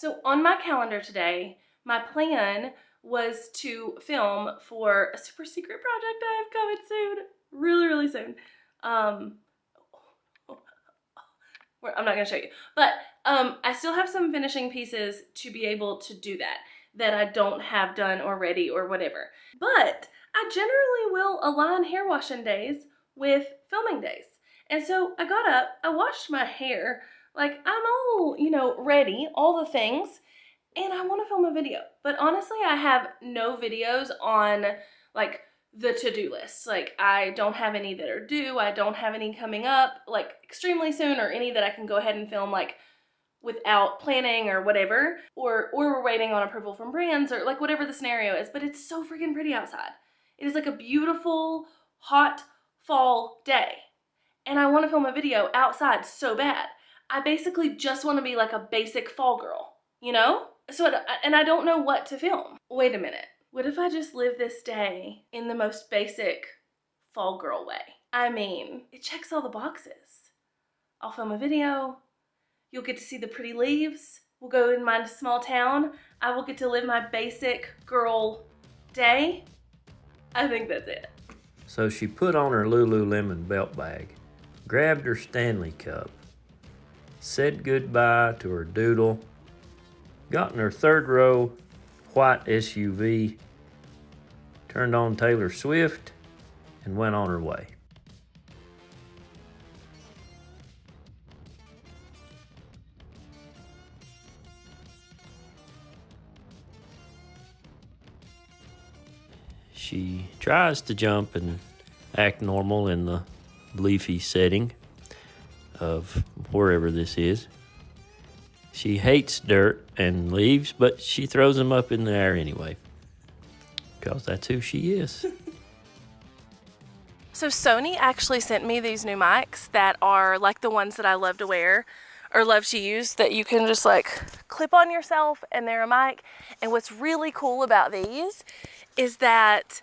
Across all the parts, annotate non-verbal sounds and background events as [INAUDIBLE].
So on my calendar today, my plan was to film for a super secret project I have coming soon. Really, really soon. Um, I'm not gonna show you, but um, I still have some finishing pieces to be able to do that that I don't have done already or whatever. But I generally will align hair washing days with filming days. And so I got up, I washed my hair, like I'm all, you know, ready, all the things, and I want to film a video. But honestly, I have no videos on like the to-do list. Like I don't have any that are due. I don't have any coming up like extremely soon or any that I can go ahead and film like without planning or whatever or or we're waiting on approval from brands or like whatever the scenario is but it's so freaking pretty outside it is like a beautiful hot fall day and i want to film a video outside so bad i basically just want to be like a basic fall girl you know so uh, and i don't know what to film wait a minute what if i just live this day in the most basic fall girl way i mean it checks all the boxes i'll film a video You'll get to see the pretty leaves. We'll go in my small town. I will get to live my basic girl day. I think that's it. So she put on her Lululemon belt bag, grabbed her Stanley cup, said goodbye to her doodle, got in her third row white SUV, turned on Taylor Swift, and went on her way. She tries to jump and act normal in the leafy setting of wherever this is. She hates dirt and leaves, but she throws them up in the air anyway. Because that's who she is. [LAUGHS] so Sony actually sent me these new mics that are like the ones that I love to wear or love to use that you can just like clip on yourself and they're a mic. And what's really cool about these is that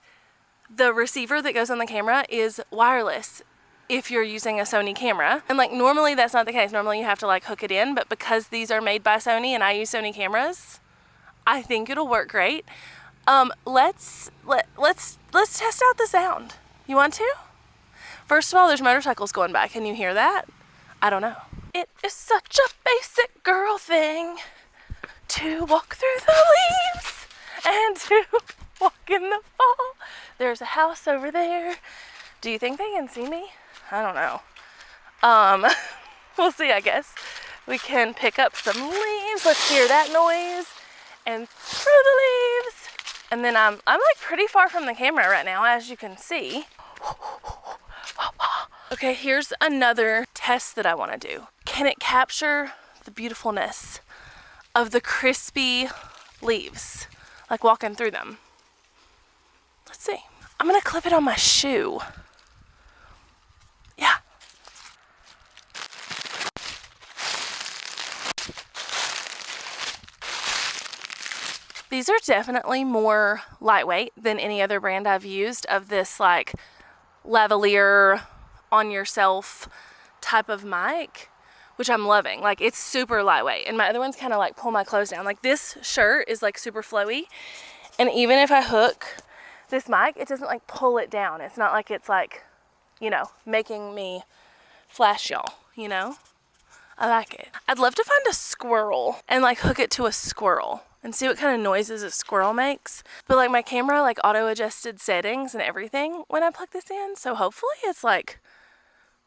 the receiver that goes on the camera is wireless if you're using a Sony camera. And like normally that's not the case. Normally you have to like hook it in, but because these are made by Sony and I use Sony cameras, I think it'll work great. Um, let's let let's let's test out the sound. You want to? First of all, there's motorcycles going by. Can you hear that? I don't know. It is such a basic girl thing to walk through the leaves and [LAUGHS] to walk in the fall. There's a house over there. Do you think they can see me? I don't know. Um, [LAUGHS] we'll see, I guess. We can pick up some leaves. Let's hear that noise. And through the leaves. And then I'm, I'm like pretty far from the camera right now, as you can see. [GASPS] Okay, here's another test that I want to do. Can it capture the beautifulness of the crispy leaves, like walking through them? Let's see. I'm gonna clip it on my shoe. These are definitely more lightweight than any other brand I've used of this like lavalier on yourself type of mic, which I'm loving. Like it's super lightweight and my other ones kind of like pull my clothes down. Like this shirt is like super flowy and even if I hook this mic, it doesn't like pull it down. It's not like it's like, you know, making me flash y'all, you know? I like it. I'd love to find a squirrel and like hook it to a squirrel and see what kind of noises a squirrel makes. But like my camera like auto adjusted settings and everything when I plug this in. So hopefully it's like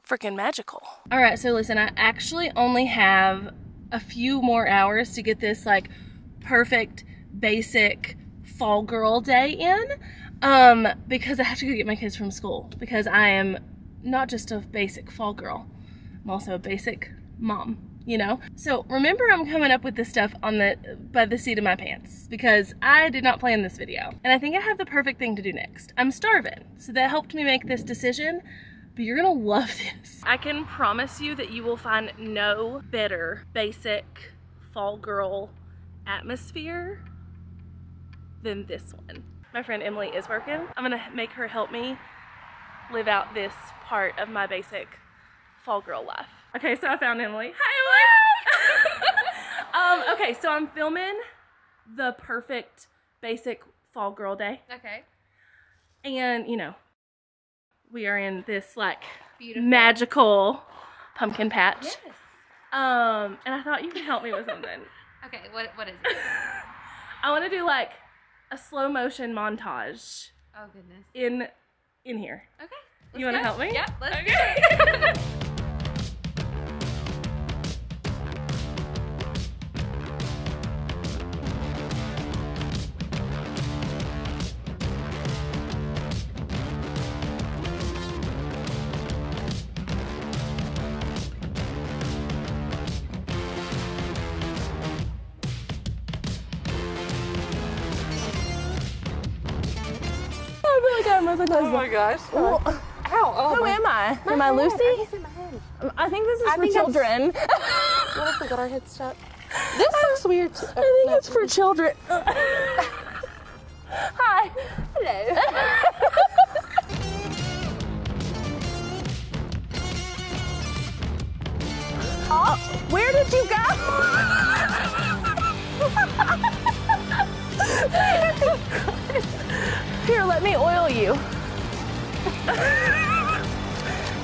freaking magical. All right, so listen, I actually only have a few more hours to get this like perfect basic fall girl day in um, because I have to go get my kids from school because I am not just a basic fall girl, I'm also a basic mom, you know? So remember I'm coming up with this stuff on the by the seat of my pants because I did not plan this video. And I think I have the perfect thing to do next. I'm starving, so that helped me make this decision but you're gonna love this. I can promise you that you will find no better basic fall girl atmosphere than this one my friend Emily is working. I'm gonna make her help me live out this part of my basic fall girl life. Okay, so I found Emily. Hi, Emily! [LAUGHS] Um, [LAUGHS] okay, so I'm filming the perfect basic fall girl day. Okay. And, you know, we are in this like Beautiful. magical pumpkin patch. Yes. Um, and I thought you could help me with something. [LAUGHS] Okay. What What is it? I want to do like a slow motion montage Oh goodness. in in here. Okay. You wanna help me? Yeah. Let's Okay. I feel like I'm really close. Oh my gosh. Well, Ow. Oh Who my am I? my Am I. Lucy? I head. Um, I think this is I for children. [LAUGHS] What if we got our head stuck? This looks weird. Too. I think it's for children. [LAUGHS] Hi. Hello. [LAUGHS] Oh, where did you go? Here, let me oil you. [LAUGHS]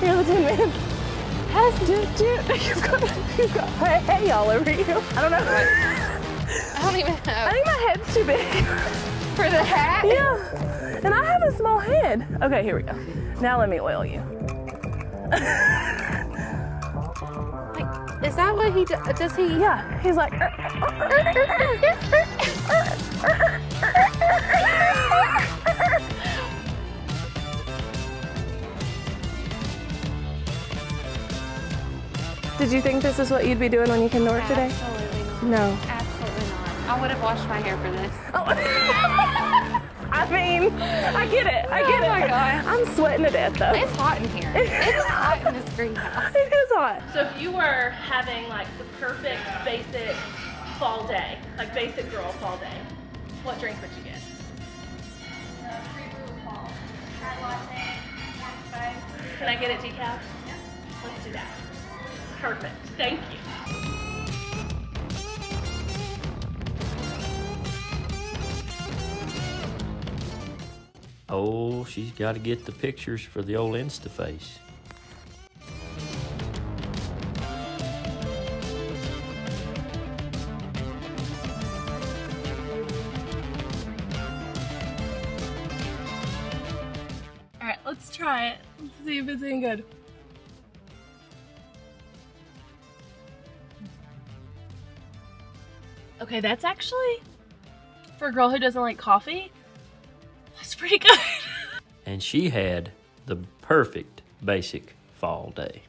You're the tin man. Has do you've got you've got hay, all over you. I don't know. I don't even I know. think my head's too big. [LAUGHS] For the hat? Yeah. And I have a small head. Okay, here we go. Now let me oil you. Like, is that what he does? Does he? Yeah, he's like. [LAUGHS] Did you think this is what you'd be doing when you came to work today? Absolutely not. No. Absolutely not. I would have washed my hair for this. Oh. [LAUGHS] I mean, I get it. I get Oh my it. I'm sweating to death though. It's hot in here. It's [LAUGHS] hot in this greenhouse. It is hot. So if you were having like the perfect basic fall day, like basic girl fall day, what drink would you get? Can I get it decaf? Yeah. Let's do that. Perfect. Thank you. Oh, she's got to get the pictures for the old Insta face. All right, let's try it. Let's see if it's any good. Okay, that's actually for a girl who doesn't like coffee. That's pretty good. [LAUGHS] And she had the perfect basic fall day.